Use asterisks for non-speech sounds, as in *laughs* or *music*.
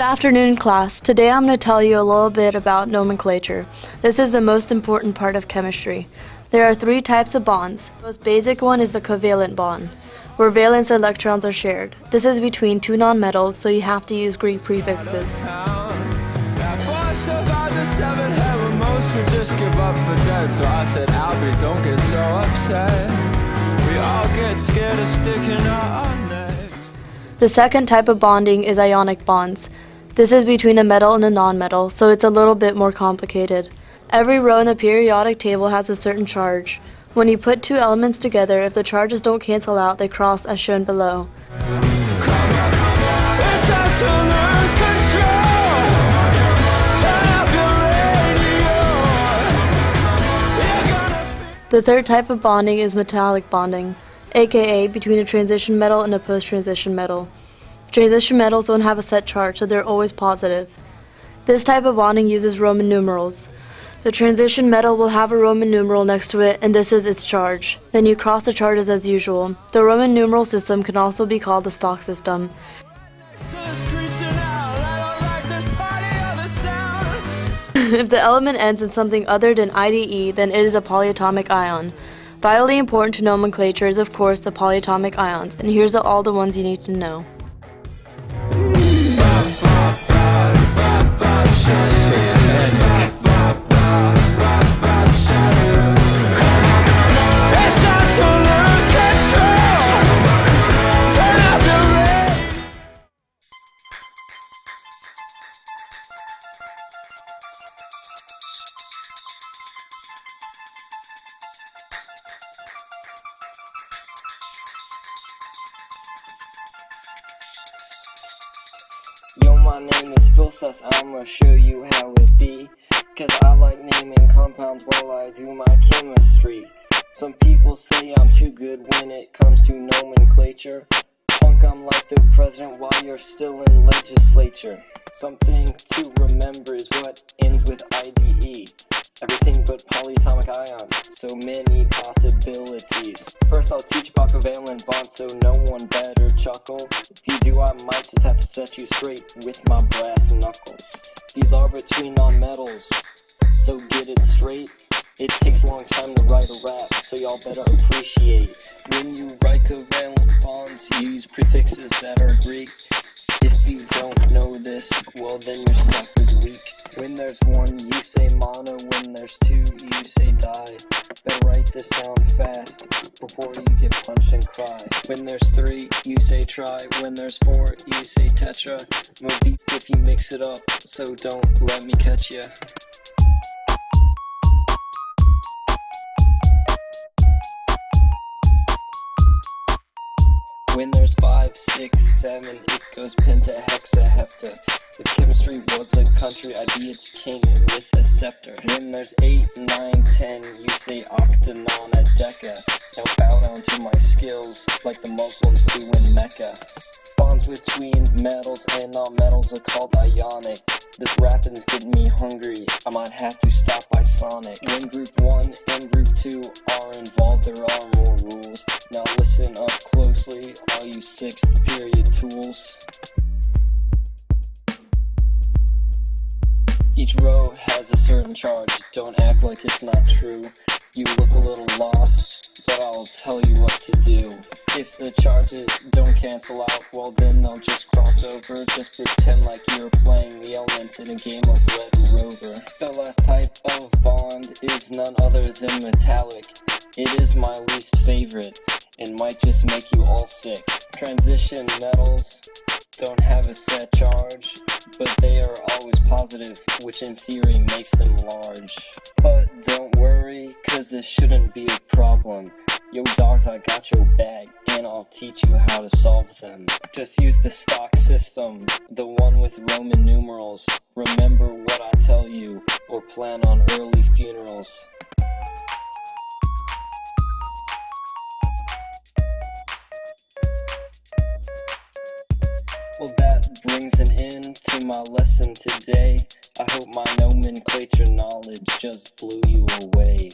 afternoon, class. Today I'm going to tell you a little bit about nomenclature. This is the most important part of chemistry. There are three types of bonds. The most basic one is the covalent bond, where valence electrons are shared. This is between two nonmetals, so you have to use Greek prefixes. The second type of bonding is ionic bonds. This is between a metal and a nonmetal, so it's a little bit more complicated. Every row in the periodic table has a certain charge. When you put two elements together, if the charges don't cancel out, they cross as shown below. The third type of bonding is metallic bonding, aka between a transition metal and a post-transition metal. Transition metals don't have a set charge, so they're always positive. This type of bonding uses Roman numerals. The transition metal will have a Roman numeral next to it, and this is its charge. Then you cross the charges as usual. The Roman numeral system can also be called the stock system. *laughs* if the element ends in something other than IDE, then it is a polyatomic ion. Vitally important to nomenclature is of course the polyatomic ions, and here's all the ones you need to know. Yo, my name is Phil Sus, I'ma show you how it be. Cause I like naming compounds while I do my chemistry. Some people say I'm too good when it comes to nomenclature. Punk, I'm like the president while you're still in legislature. Something to remember is what ends with IDE. Everything but polyatomic ions, so many possibilities. First I'll teach about covalent bonds so no one better chuckle. If you do I might just have to set you straight with my brass knuckles. These are between nonmetals, so get it straight. It takes a long time to write a rap, so y'all better appreciate. When you write covalent bonds, use prefixes that are Greek. If you don't know this, well then your stuff is weak. When there's one, you say mono. When there's two, you say di. Better write this down fast before you get punched and cry. When there's three, you say tri. When there's four, you say tetra. No beats if you mix it up, so don't let me catch ya. When there's five, six, seven, it goes penta, hexa, hepta. If chemistry was a country, I'd be its king with a scepter. When there's 8, nine, ten, you say octa, nona deca. Now bow down to my skills, like the Muslims do in Mecca. Bonds between metals and non-metals are called ionic. This rapping's getting me hungry, I might have to stop by Sonic. When group 1 and group 2 are involved, there are more you sixth period tools. Each row has a certain charge, don't act like it's not true. You look a little lost, but I'll tell you what to do. If the charges don't cancel out, well then they'll just cross over. Just pretend like you're playing the elements in a game of Red Rover. The last type of bond is none other than metallic. It is my least favorite, and might just make you all sick. Transition metals don't have a set charge, but they are always positive, which in theory makes them large. But don't worry, cause this shouldn't be a problem. Yo dogs, I got your bag, and I'll teach you how to solve them. Just use the stock system, the one with Roman numerals. Remember what I tell you, or plan on early funerals. Well, that brings an end to my lesson today. I hope my nomenclature knowledge just blew you away.